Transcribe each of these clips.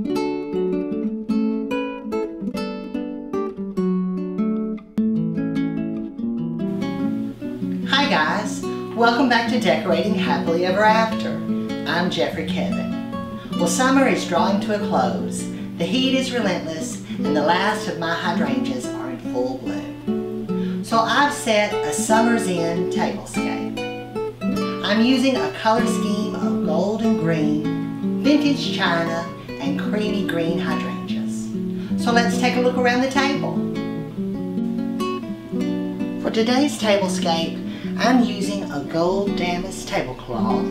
Hi guys, welcome back to Decorating Happily Ever After. I'm Jeffrey Kevin. Well summer is drawing to a close. The heat is relentless and the last of my hydrangeas are in full bloom. So I've set a summer's end tablescape. I'm using a color scheme of gold and green, vintage china, and creamy green hydrangeas. So let's take a look around the table. For today's tablescape, I'm using a gold damask tablecloth.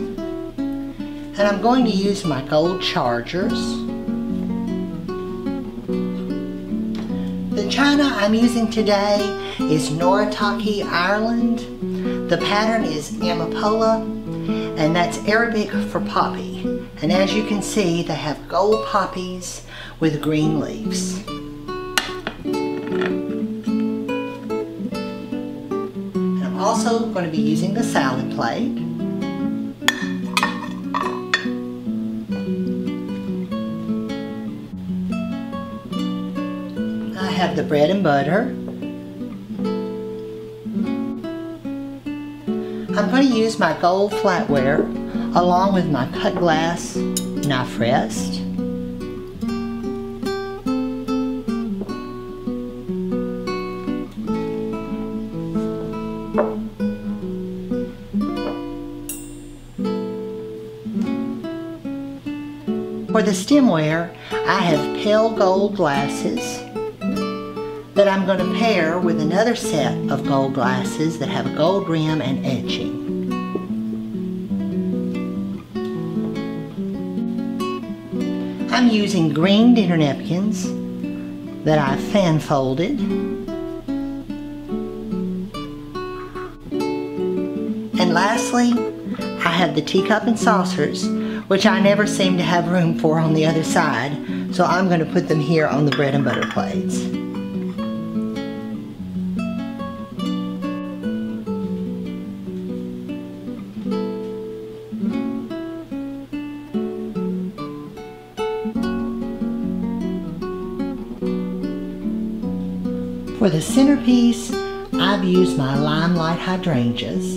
And I'm going to use my gold chargers. The china I'm using today is Noritake, Ireland. The pattern is Amapola, and that's Arabic for poppy. And as you can see, they have gold poppies with green leaves. And I'm also going to be using the salad plate. I have the bread and butter. I'm going to use my gold flatware along with my cut glass knife rest. For the stemware, I have pale gold glasses that I'm going to pair with another set of gold glasses that have a gold rim and etching. Using green dinner napkins that I fan folded. And lastly, I have the teacup and saucers which I never seem to have room for on the other side, so I'm going to put them here on the bread and butter plates. For the centerpiece, I've used my Limelight hydrangeas.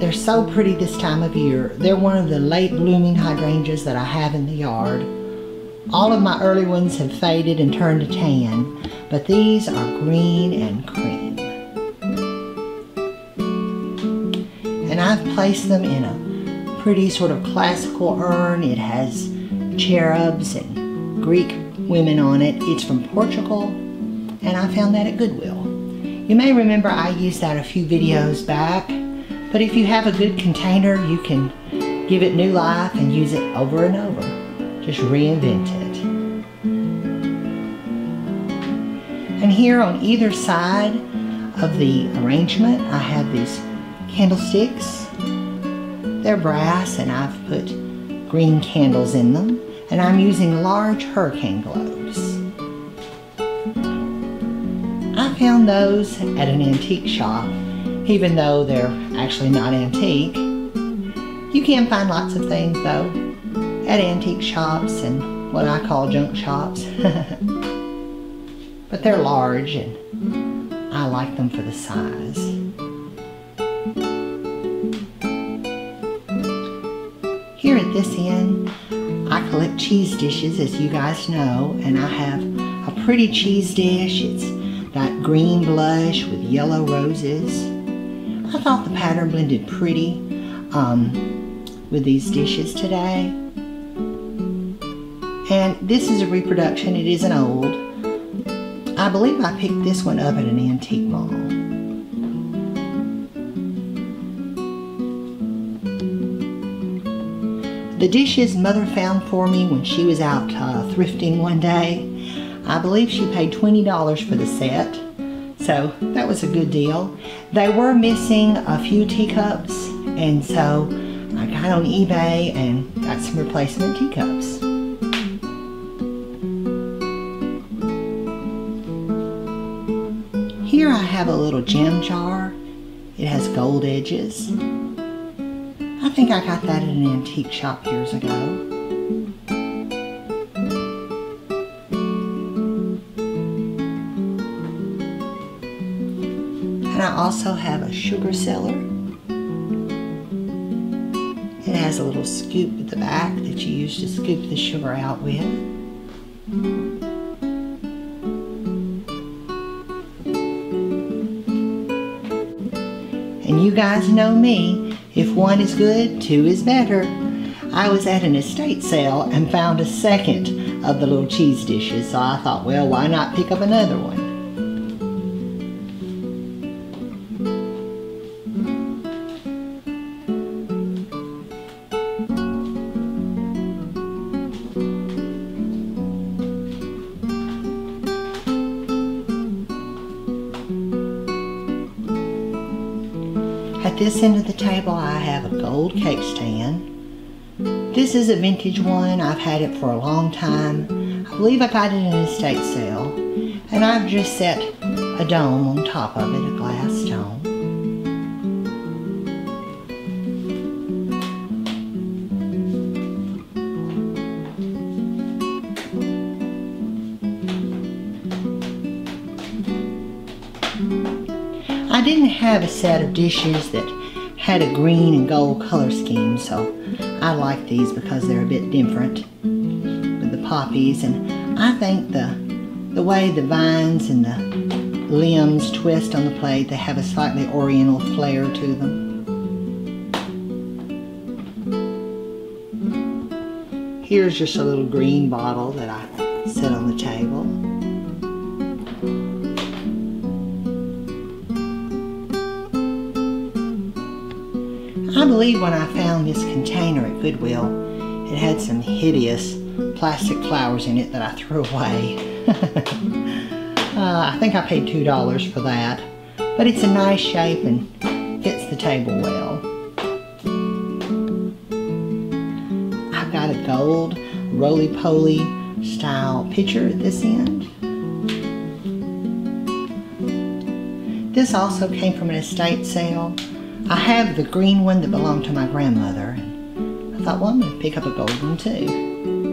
They're so pretty this time of year. They're one of the late blooming hydrangeas that I have in the yard. All of my early ones have faded and turned to tan, but these are green and cream. And I've placed them in a pretty sort of classical urn. It has cherubs and Greek women on it. It's from Portugal, and I found that at Goodwill. You may remember I used that a few videos back. But if you have a good container, you can give it new life and use it over and over. Just reinvent it. And here on either side of the arrangement, I have these candlesticks. They're brass and I've put green candles in them. And I'm using large hurricane globes. I found those at an antique shop even though they're actually not antique. You can find lots of things though at antique shops and what I call junk shops. but they're large and I like them for the size. Here at this end, I collect cheese dishes as you guys know and I have a pretty cheese dish. It's got green blush with yellow roses. I thought the pattern blended pretty um, with these dishes today. And this is a reproduction, it isn't old. I believe I picked this one up at an antique mall. The dishes mother found for me when she was out uh, thrifting one day. I believe she paid $20 for the set. So that was a good deal. They were missing a few teacups and so I got on eBay and got some replacement teacups. Here I have a little gem jar. It has gold edges. I think I got that at an antique shop years ago. I also have a sugar cellar. It has a little scoop at the back that you use to scoop the sugar out with. And you guys know me, if one is good, two is better. I was at an estate sale and found a second of the little cheese dishes, so I thought, well, why not pick up another one? This end of the table I have a gold cake stand. This is a vintage one. I've had it for a long time. I believe I got it in an estate sale. And I've just set a dome on top of it, a glass dome. I didn't have a set of dishes that had a green and gold color scheme, so I like these because they're a bit different with the poppies. And I think the, the way the vines and the limbs twist on the plate, they have a slightly oriental flair to them. Here's just a little green bottle that I set on the table. I believe when I found this container at Goodwill, it had some hideous plastic flowers in it that I threw away. uh, I think I paid $2 for that, but it's a nice shape and fits the table well. I've got a gold roly-poly style pitcher at this end. This also came from an estate sale. I have the green one that belonged to my grandmother. And I thought, well, I'm going to pick up a gold one too.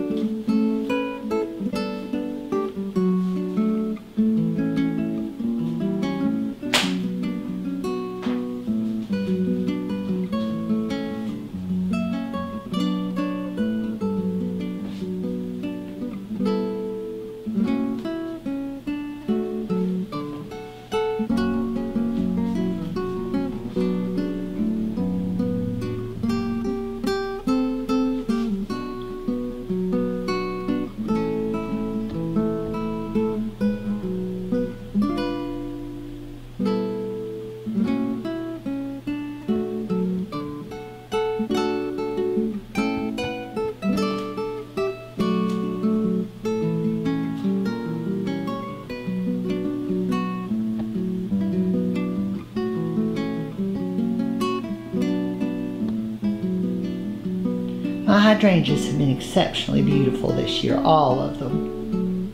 My hydrangeas have been exceptionally beautiful this year, all of them.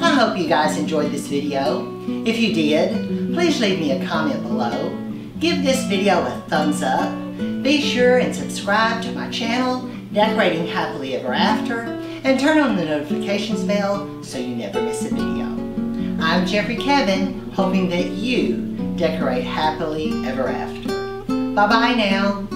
I hope you guys enjoyed this video. If you did, please leave me a comment below. Give this video a thumbs up. Be sure and subscribe to my channel, Decorating Happily Ever After, and turn on the notifications bell so you never miss a video. I'm Jeffrey Kevin, hoping that you decorate happily ever after. Bye-bye now.